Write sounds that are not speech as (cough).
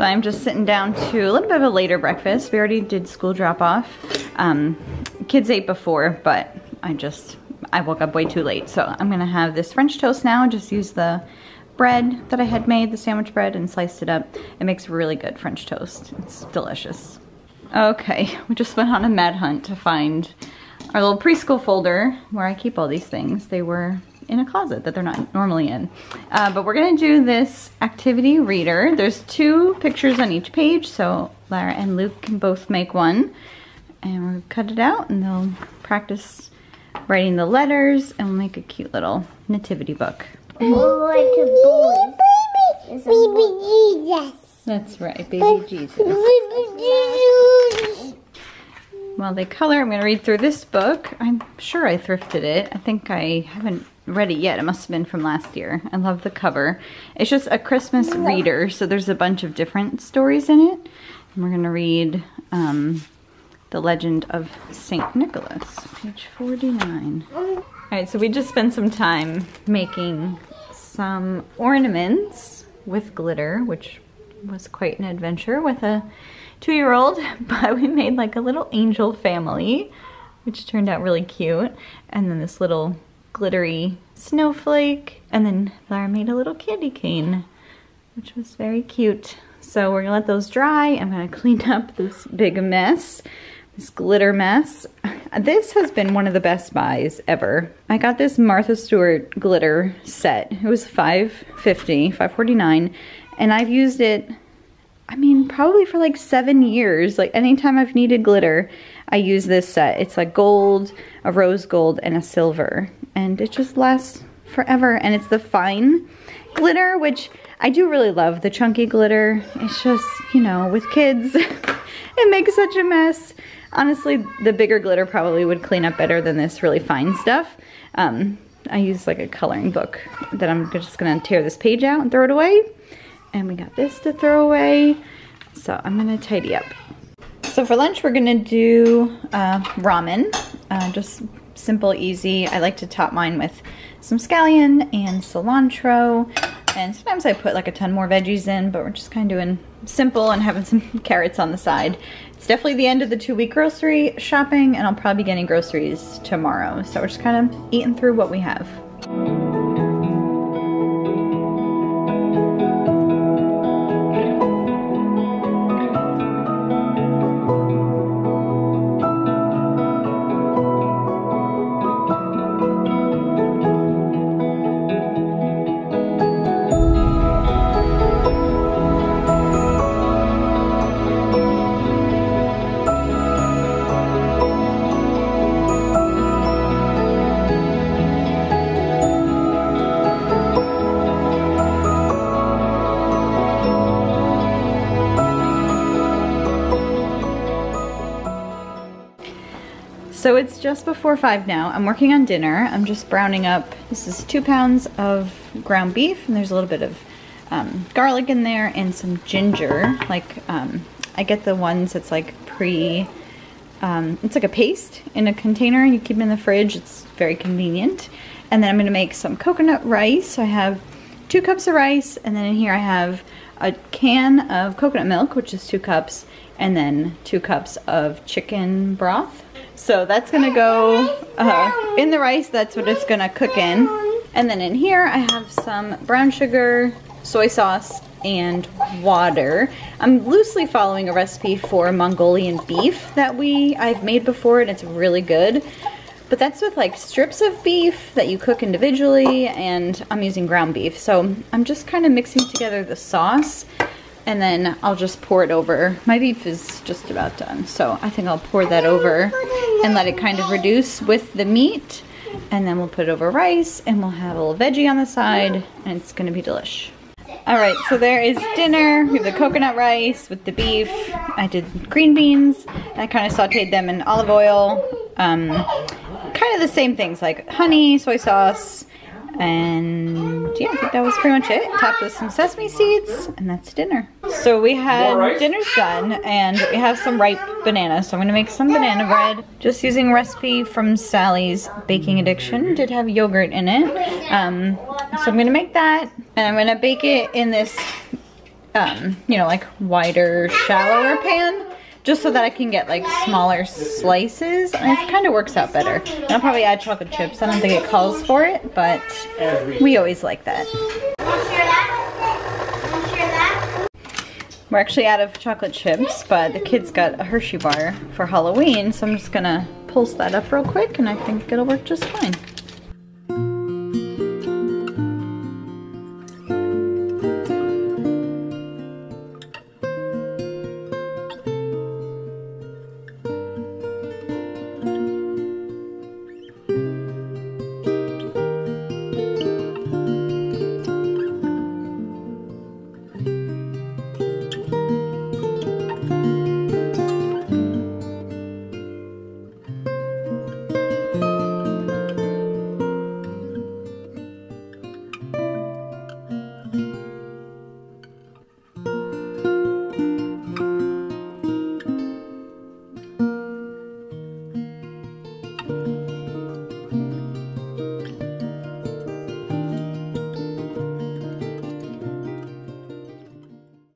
So I'm just sitting down to a little bit of a later breakfast. We already did school drop off. Um, kids ate before, but I just, I woke up way too late. So I'm gonna have this French toast now, just use the bread that I had made, the sandwich bread, and sliced it up. It makes really good French toast. It's delicious. Okay, (laughs) we just went on a mad hunt to find our little preschool folder where I keep all these things. They were in a closet that they're not normally in. Uh, but we're gonna do this activity reader. There's two pictures on each page, so Lara and Luke can both make one. And we'll cut it out and they'll practice writing the letters and we'll make a cute little nativity book. Oh, like a boy. Baby Jesus. That's right, baby Jesus. While they color, I'm gonna read through this book. I'm sure I thrifted it. I think I haven't read it yet. It must have been from last year. I love the cover. It's just a Christmas reader, so there's a bunch of different stories in it. And we're gonna read um, The Legend of Saint Nicholas, page 49. All right, so we just spent some time making some ornaments with glitter, which was quite an adventure with a two-year-old, (laughs) but we made like a little angel family, which turned out really cute. And then this little glittery snowflake. And then Lara made a little candy cane, which was very cute. So we're gonna let those dry. I'm gonna (laughs) clean up this big mess, this glitter mess. (laughs) This has been one of the best buys ever. I got this Martha Stewart glitter set. It was 550, 549, and I've used it I mean, probably for like seven years. Like anytime I've needed glitter, I use this set. It's like gold, a rose gold, and a silver. And it just lasts forever. And it's the fine glitter, which I do really love the chunky glitter. It's just, you know, with kids, (laughs) it makes such a mess. Honestly, the bigger glitter probably would clean up better than this really fine stuff. Um, I use like a coloring book that I'm just gonna tear this page out and throw it away. And we got this to throw away. So I'm gonna tidy up. So for lunch, we're gonna do uh, ramen. Uh, just simple, easy. I like to top mine with some scallion and cilantro. And sometimes I put like a ton more veggies in, but we're just kind of doing simple and having some (laughs) carrots on the side. It's definitely the end of the two week grocery shopping and I'll probably be getting groceries tomorrow. So we're just kind of eating through what we have. So it's just before five now. I'm working on dinner. I'm just browning up, this is two pounds of ground beef and there's a little bit of um, garlic in there and some ginger. Like um, I get the ones that's like pre, um, it's like a paste in a container. You keep it in the fridge. It's very convenient. And then I'm gonna make some coconut rice. So I have two cups of rice and then in here I have a can of coconut milk, which is two cups, and then two cups of chicken broth. So that's gonna go uh, in the rice, that's what it's gonna cook in. And then in here I have some brown sugar, soy sauce, and water. I'm loosely following a recipe for Mongolian beef that we I've made before and it's really good. But that's with like strips of beef that you cook individually and I'm using ground beef. So I'm just kind of mixing together the sauce and then I'll just pour it over. My beef is just about done, so I think I'll pour that over and let it kind of reduce with the meat. And then we'll put it over rice and we'll have a little veggie on the side and it's gonna be delish. All right, so there is dinner. We have the coconut rice with the beef. I did green beans. I kind of sauteed them in olive oil. Um, kind of the same things like honey, soy sauce, and yeah, I think that was pretty much it. Topped with some sesame seeds, and that's dinner. So we had dinner's done, and we have some ripe bananas. So I'm gonna make some banana bread, just using recipe from Sally's Baking Addiction. Did have yogurt in it. Um, so I'm gonna make that, and I'm gonna bake it in this um, you know, like wider, shallower pan just so that I can get like smaller slices and it kind of works out better. And I'll probably add chocolate chips. I don't think it calls for it, but we always like that. We're actually out of chocolate chips, but the kids got a Hershey bar for Halloween, so I'm just gonna pulse that up real quick and I think it'll work just fine.